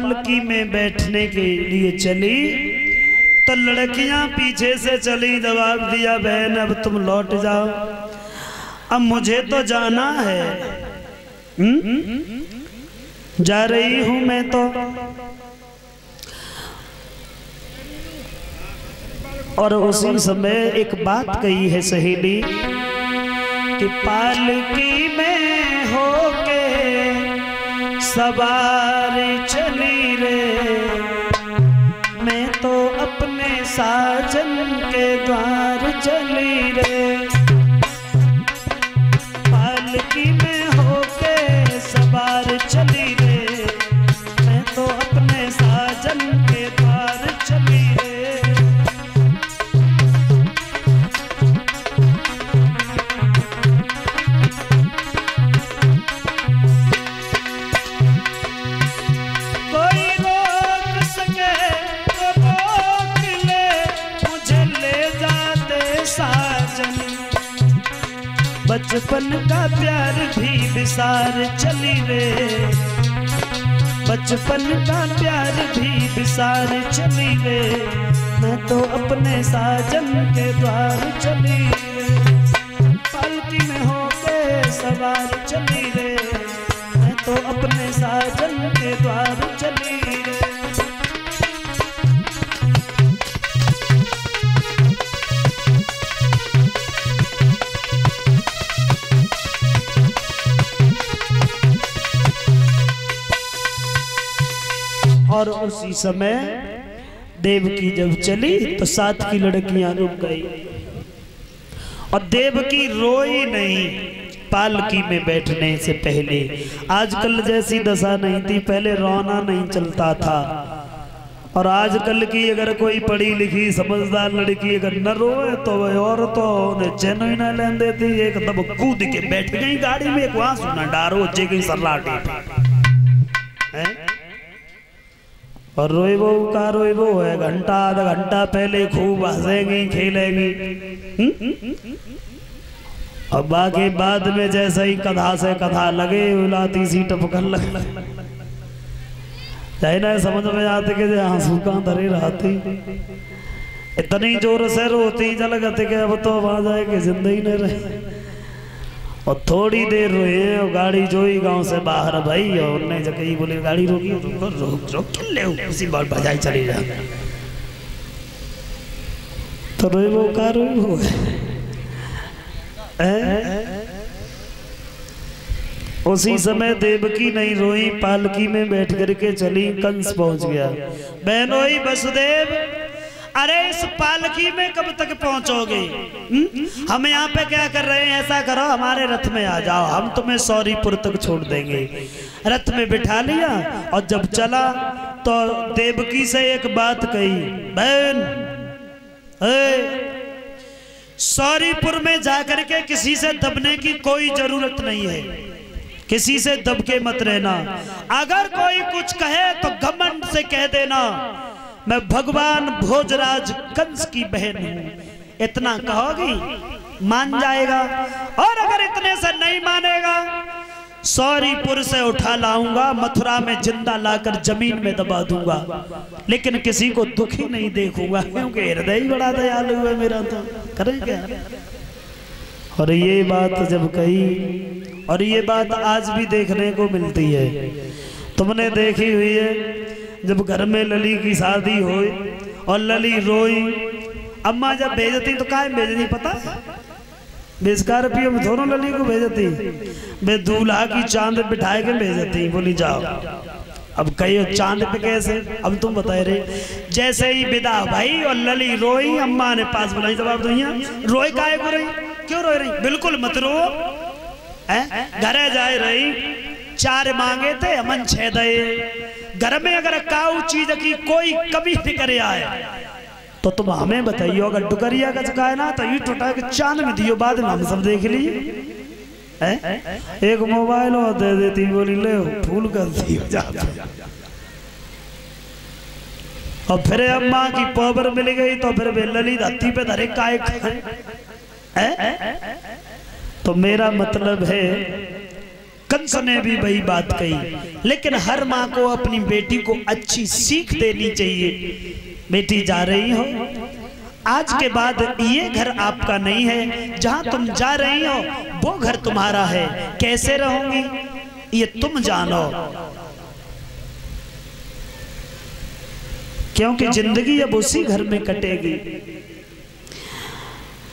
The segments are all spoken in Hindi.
पालकी में बैठने के लिए चली। तो लड़कियाँ पीछे से चली, जवाब दिया, बहन, अब तुम लौट जाओ। अब मुझे तो जाना है। हुँ? जा रही हूँ मैं तो। और उसी समय एक बात कही है सहेली, कि पालकी में होके सवार चली साजन के द्वार चली रे। बचपन का प्यार भी विसार, चली रे। बचपन का प्यार भी विसार, चली रे। मैं तो अपने साजन के द्वार चली रे। पालकी में होके सवार और उसी समय देवकी जब चली तो साथ की लड़कियाँ रुक गई। और देव देवकी रोई नहीं, पालकी में बैठने से पहले। आजकल जैसी दशा नहीं थी, पहले रोना नहीं चलता था। और आजकल की अगर कोई पढ़ी लिखी, समझदार लड़की अगर न रोए तो वह और तो उन्हें चैन ही ना लेन देती एकदम कूद के बैठ गई गाड़ी में, एक वहाँ सुना डारो जे गई सर्राटी हैं? और रोइबो का रोइबो, है घंटा, आधा घंटा पहले खूब हंसेंगी, खेलेगी? और बाकी बाद में जैसे ही कथा से कथा लगे, उलाती सी टपकन लगे चाहे ना समझ में आते कि आँसू का धरे रहती। इतनी ज़ोर से रोती जल गते के अब तो वहाँ जाए कि ज़िंदगी नहीं रहे। और थोड़ी देर रोए और गाड़ी जोई गाँव से बाहर भाई और उन्हें जगह ही बोले गाड़ी रोकी रोक रोक रोक ले उसी बार बजाई चली जा। तो रोई वो का रोई वो? उसी समय देवकी नहीं रोई पालकी में बैठ करके चली कंस पहुँच गया। बहनोई वसुदेव अरे इस पालकी में कब तक पहुंचोगे? हम्म? हम यहाँ पे क्या कर रहे हैं? ऐसा करो, हमारे रथ में आ जाओ। हम तुम्हें सौरीपुर तक छोड़ देंगे। रथ में बिठा लिया और जब चला तो देवकी से एक बात कही, बहन सौरीपुर में जाकर के किसी से दबने की कोई ज़रूरत नहीं है। किसी से दबके मत रहना। अगर कोई कुछ कहे तो घमंड से कह देना। मैं भगवान भोजराज कंस की बहन हूँ। इतना कहोगी, मान जाएगा, और अगर इतने से नहीं मानेगा सौरीपुर से उठा लाऊँगा, मथुरा में ज़िंदा लाकर ज़मीन में दबा दूँगा, लेकिन किसी को दुखी नहीं देखूँगा, क्योंकि हृदय ही बड़ा दयालु है मेरा तो। करें क्या? और ये बात जब कही, और ये बात आज भी देखने को मिलती है। तुमने देखी हुई है जब घर में लली की शादी हो और लली रोई, अम्मा जब भेजती तो काय भेजती पता? रुपये में दोनों लली को भेजती। बे दूल्हा की चाँद बिठाए के भेजती, बोली, जाओ। अब कही चाँद पे कैसे? अब तुम बताए रहे जैसे ही विदा भाई और लली रोई, अम्मा ने पास बुलाई जवाब दो रोई काहे को रही? क्यों रोई रही? बिल्कुल मत रो? घरे जाए रही। चार मांगे थे, अमन छे दे घर में अगर काऊ चीज़ की कोई कभी नहीं करे आए तो तुम हमें बताइयो, अगर डुकरिया का चुका है ना तो ये टूटा के चाँद में दियो बाद में हम सब देख लिए। एक मोबाइल और दे देती, बोली, ले, फूल कर दियो जा और फिर अम्मा की पावर मिल गई तो फिर वे ललित हत्ती पे धरे काय तो मेरा मतलब है कंस ने भी वही बात कही। लेकिन हर माँ को अपनी बेटी को अच्छी सीख देनी चाहिए। बेटी जा रही हो। आज के बाद ये घर आपका नहीं है। जहाँ तुम जा रही हो, वो घर तुम्हारा है। कैसे रहोगी? ये तुम जानो। क्योंकि ज़िंदगी अब उसी घर में कटेगी।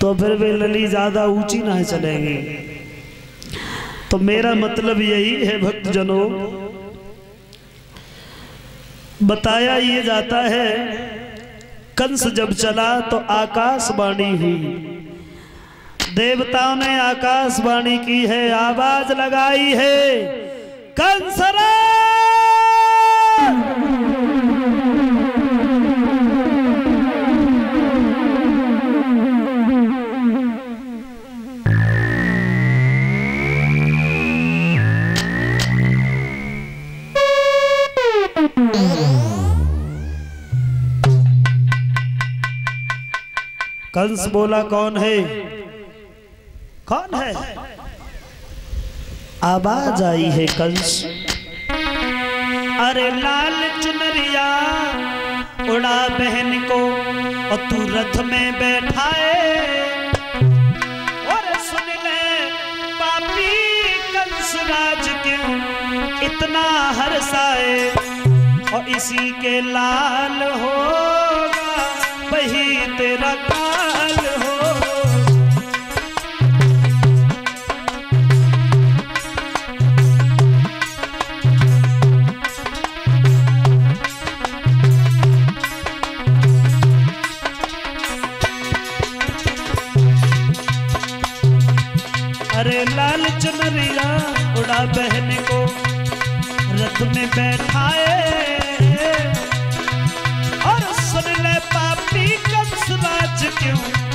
तो फिर वे लली ज़्यादा ऊँची ना चलेंगी। तो मेरा मतलब यही है भक्तजनों, बताया ये जाता है, कंस जब चला तो आकाशवाणी हुई। देवताओं ने आकाशवाणी की है, आवाज़ लगाई है कंसरा कंस बोला कौन है? कौन है? आवाज़ आई है कंस। अरे लाल चुनरिया, उड़ा बहन को, और तू रथ में बैठाए। और सुन ले, पापी कंस राज क्यों इतना हरसाए और इसी के लाल होगा वही तेरा काल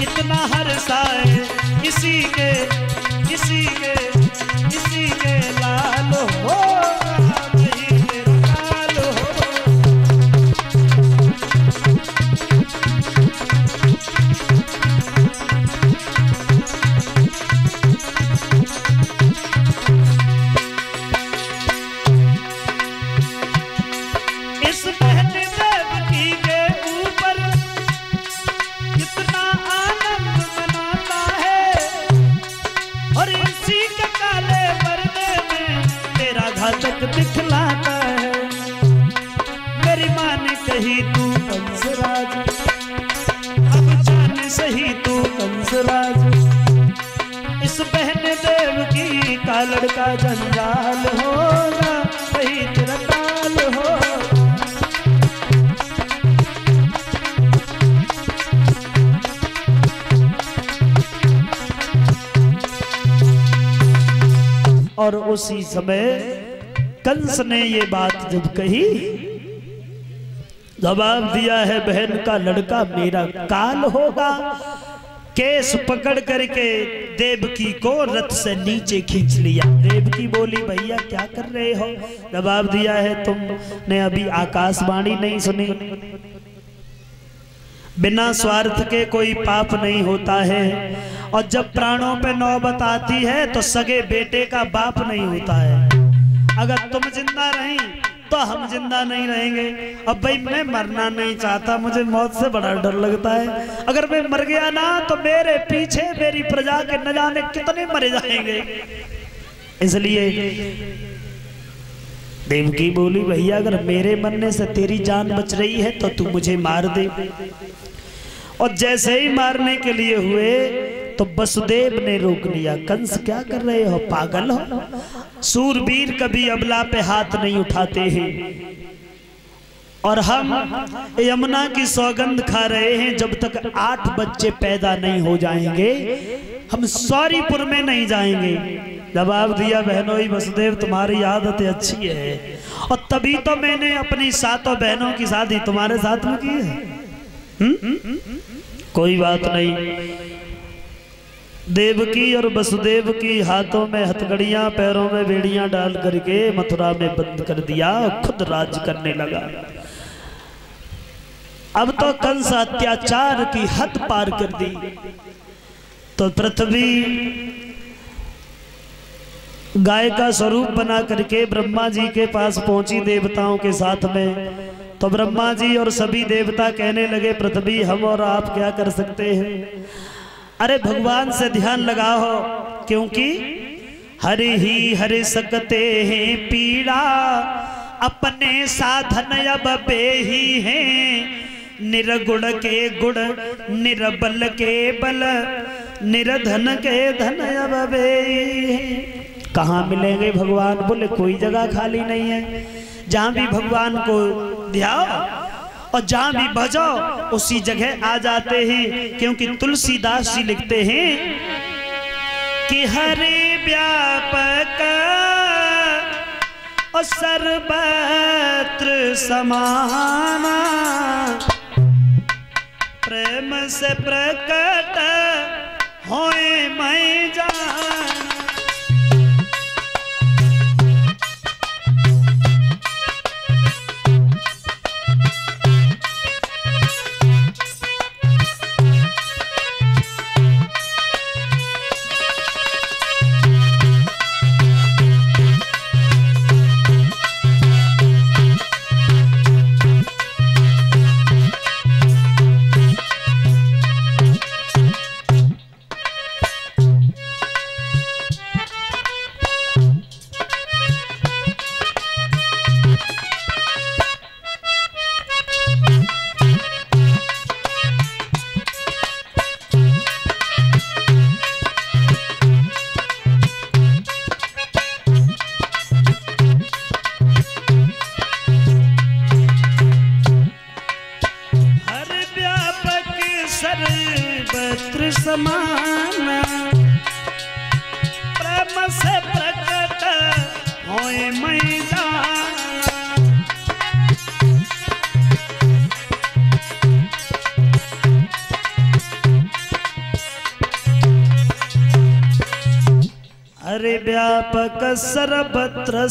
क्यों हर साए इसी के इसी के इसी के। का जंजाल होगा होगा। और उसी समय कंस ने ये बात जब कही, जवाब दिया है, बहन का लड़का मेरा काल होगा केस पकड़ करके देवकी को रथ से नीचे खींच लिया। देवकी बोली, भैया, क्या कर रहे हो? जवाब दिया है तुमने, अभी आकाशवाणी नहीं सुनी। बिना स्वार्थ के कोई पाप नहीं होता है। और जब प्राणों पे नौबत आती है तो सगे बेटे का बाप नहीं होता है। अगर तुम ज़िंदा रही तो हम ज़िंदा नहीं रहेंगे। अब भाई, मैं मरना नहीं चाहता, मुझे मौत से बड़ा डर लगता है। अगर मैं मर गया ना तो मेरे पीछे मेरी प्रजा के न जाने कितने मरे जाएँगे। इसलिए देवकी बोली, भैया, अगर मेरे मरने से तेरी जान बच रही है तो तू मुझे मार दे। और जैसे ही मारने के लिए हुए तो वसुदेव ने रोक लिया। कंस क्या कर रहे हो? पागल हो? सूरवीर कभी अबला पे हाथ नहीं उठाते हैं। और हम यमुना की सौगंध खा रहे हैं, जब तक आठ बच्चे पैदा नहीं हो जाएँगे, हम सौरीपुर में नहीं जाएँगे। जवाब दिया बहनोई वसुदेव तुम्हारी आदत अच्छी है। और तभी तो मैंने अपनी सातों बहनों की शादी तुम्हारे साथ में की है। हुँ? कोई बात नहीं। देवकी और वसुदेव की हाथों में हथकड़ियाँ पैरों में बेड़ियाँ डाल करके मथुरा में बंद कर दिया, खुद राज करने लगा। अब तो कंस अत्याचार की हद पार कर दी। तो पृथ्वी गाय का स्वरूप बना करके ब्रह्मा जी के पास पहुँची देवताओं के साथ में। तो ब्रह्मा जी और सभी देवता कहने लगे, पृथ्वी, हम और आप क्या कर सकते हैं? अरे भगवान से ध्यान लगाओ, क्योंकि हरे ही हरे सकते हैं पीड़ा। अपने साधन अब बे ही। हैं निरगुण के गुण, निरबल के बल, निरधन के धन अब बे कहाँ मिलेंगे भगवान? बोले, कोई जगह खाली नहीं है। जहाँ भी भगवान को ध्याओ और जहाँ भी बजो उसी जगह आ जाते हैं क्योंकि तुलसीदास जी लिखते हैं कि हरे व्यापक और सर्वत्र समाना। प्रेम से प्रकट होए मैं जाना सर्वत्र समान। प्रेम से प्रकट मैदान। हरे व्यापक सर्वत्र